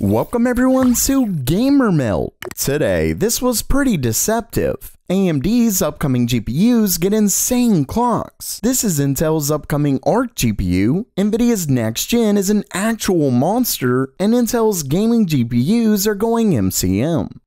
Welcome everyone to Gamer Meld. Today, this was pretty deceptive. AMD's upcoming GPUs get insane clocks. This is Intel's upcoming Arc GPU, Nvidia's next gen is an actual monster, and Intel's gaming GPUs are going MCM.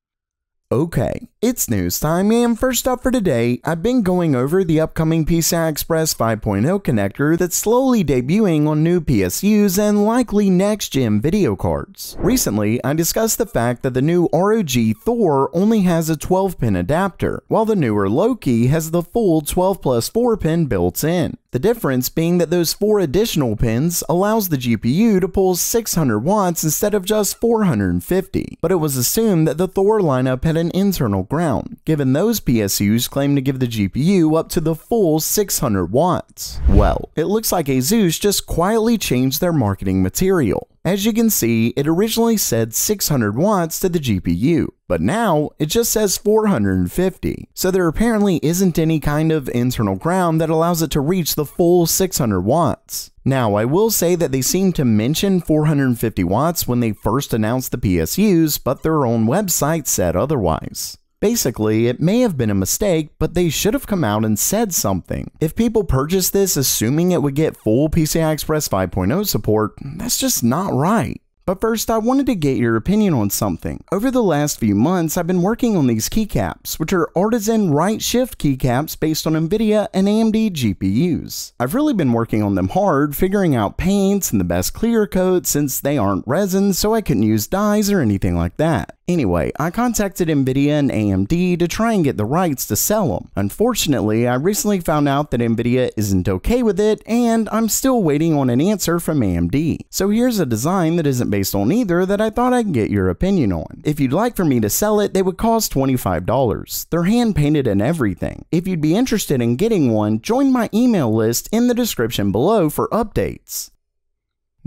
Okay, it's news time, and first up for today, I've been going over the upcoming PCI Express 5.0 connector that's slowly debuting on new PSUs and likely next-gen video cards. Recently, I discussed the fact that the new ROG Thor only has a 12-pin adapter, while the newer Loki has the full 12 plus 4 pin built in. The difference being that those four additional pins allows the GPU to pull 600 watts instead of just 450, but it was assumed that the Thor lineup had an internal ground, given those PSUs claim to give the GPU up to the full 600 watts. Well, it looks like ASUS just quietly changed their marketing material. As you can see, it originally said 600 watts to the GPU, but now it just says 450. So there apparently isn't any kind of internal ground that allows it to reach the full 600 watts. Now, I will say that they seem to mention 450 watts when they first announced the PSUs, but their own website said otherwise. Basically, it may have been a mistake, but they should have come out and said something. If people purchased this assuming it would get full PCI Express 5.0 support, that's just not right. But first, I wanted to get your opinion on something. Over the last few months, I've been working on these keycaps, which are artisan right shift keycaps based on NVIDIA and AMD GPUs. I've really been working on them hard, figuring out paints and the best clear coat since they aren't resin, so I couldn't use dyes or anything like that. Anyway, I contacted Nvidia and AMD to try and get the rights to sell them. Unfortunately, I recently found out that Nvidia isn't okay with it, and I'm still waiting on an answer from AMD. So here's a design that isn't based on either that I thought I'd get your opinion on. If you'd like for me to sell it, they would cost $25. They're hand painted and everything. If you'd be interested in getting one, join my email list in the description below for updates.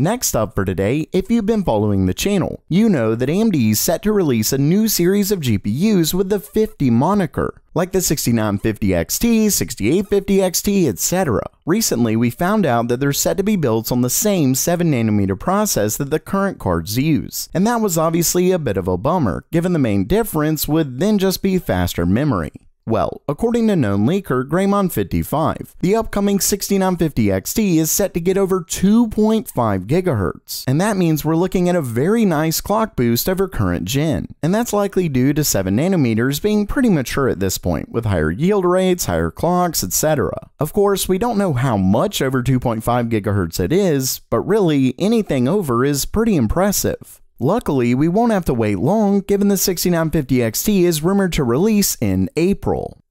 Next up for today, if you've been following the channel, you know that AMD is set to release a new series of GPUs with the 50 moniker, like the 6950 XT, 6850 XT, etc. Recently, we found out that they're set to be built on the same 7nm process that the current cards use, and that was obviously a bit of a bummer, given the main difference would then just be faster memory. Well, according to known leaker Greymon55, the upcoming 6950 XT is set to get over 2.5 GHz, and that means we're looking at a very nice clock boost over current gen, and that's likely due to 7 nanometers being pretty mature at this point, with higher yield rates, higher clocks, etc. Of course, we don't know how much over 2.5 GHz it is, but really, anything over is pretty impressive. Luckily, we won't have to wait long given the 6950 XT is rumored to release in April.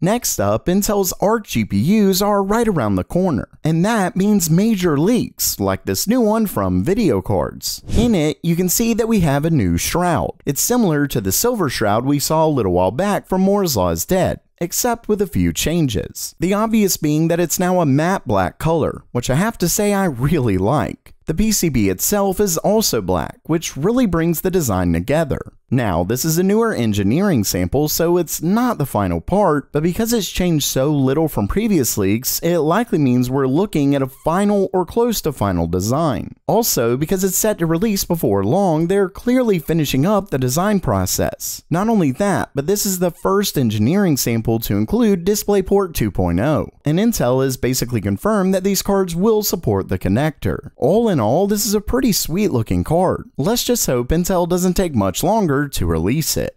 Next up, Intel's Arc GPUs are right around the corner, and that means major leaks, like this new one from VideoCardz. In it, you can see that we have a new shroud. It's similar to the silver shroud we saw a little while back from Moore's Law is Dead, except with a few changes. The obvious being that it's now a matte black color, which I have to say I really like. The PCB itself is also black, which really brings the design together. Now, this is a newer engineering sample, so it's not the final part, but because it's changed so little from previous leaks, it likely means we're looking at a final or close to final design. Also, because it's set to release before long, they're clearly finishing up the design process. Not only that, but this is the first engineering sample to include DisplayPort 2.0, and Intel has basically confirmed that these cards will support the connector. All in all, this is a pretty sweet looking card. Let's just hope Intel doesn't take much longer to release it.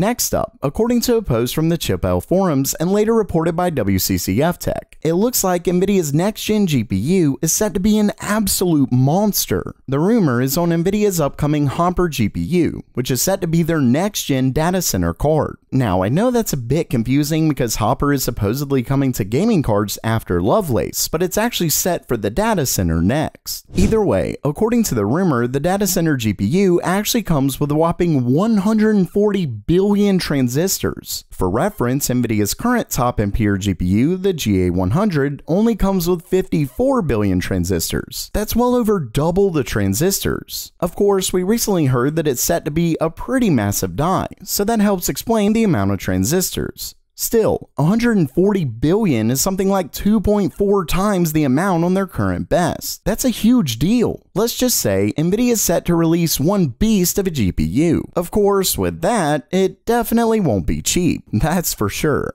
Next up, according to a post from the Chiphell forums and later reported by WCCF Tech, it looks like NVIDIA's next gen GPU is set to be an absolute monster. The rumor is on NVIDIA's upcoming Hopper GPU, which is set to be their next gen data center card. Now, I know that's a bit confusing because Hopper is supposedly coming to gaming cards after Lovelace, but it's actually set for the data center next. Either way, according to the rumor, the data center GPU actually comes with a whopping 140 billion transistors. For reference, NVIDIA's current top Ampere GPU, the GA100, only comes with 54 billion transistors. That's well over double the transistors. Of course, we recently heard that it's set to be a pretty massive die, so that helps explain the amount of transistors. Still, 140 billion is something like 2.4 times the amount on their current best. That's a huge deal. Let's just say Nvidia is set to release one beast of a GPU. Of course, with that, it definitely won't be cheap, that's for sure.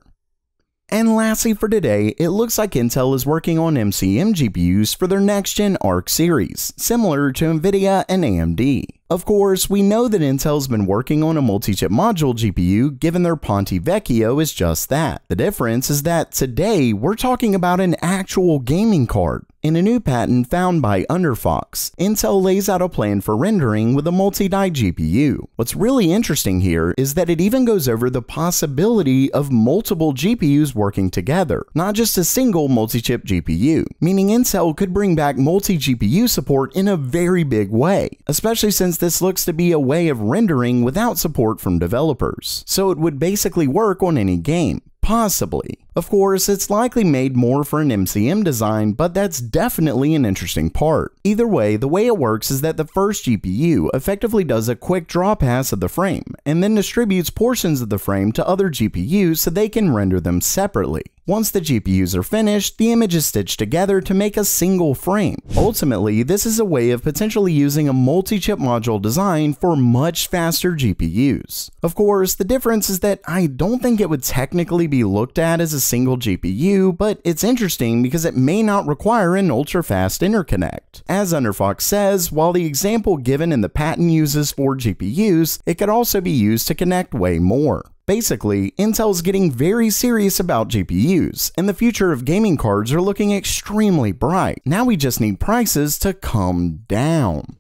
And lastly for today, it looks like Intel is working on MCM GPUs for their next-gen Arc series, similar to Nvidia and AMD. Of course, we know that Intel's been working on a multi-chip module GPU given their Ponte Vecchio is just that. The difference is that today we're talking about an actual gaming card. In a new patent found by Underfox, Intel lays out a plan for rendering with a multi-die GPU. What's really interesting here is that it even goes over the possibility of multiple GPUs working together, not just a single multi-chip GPU, meaning Intel could bring back multi-GPU support in a very big way, especially since this looks to be a way of rendering without support from developers. So it would basically work on any game, Possibly. Of course, it's likely made more for an MCM design, but that's definitely an interesting part. Either way, the way it works is that the first GPU effectively does a quick draw pass of the frame, and then distributes portions of the frame to other GPUs so they can render them separately. Once the GPUs are finished, the image is stitched together to make a single frame. Ultimately, this is a way of potentially using a multi-chip module design for much faster GPUs. Of course, the difference is that I don't think it would technically be looked at as a single GPU, but it's interesting because it may not require an ultra-fast interconnect. As Underfox says, while the example given in the patent uses four GPUs, it could also be used to connect way more. Basically, Intel's getting very serious about GPUs, and the future of gaming cards are looking extremely bright. Now we just need prices to come down.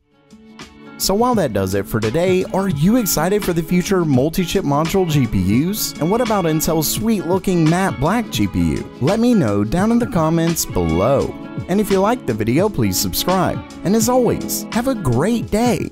So while that does it for today, are you excited for the future multi-chip module GPUs? And what about Intel's sweet looking matte black GPU? Let me know down in the comments below. And if you liked the video, please subscribe. And as always, have a great day.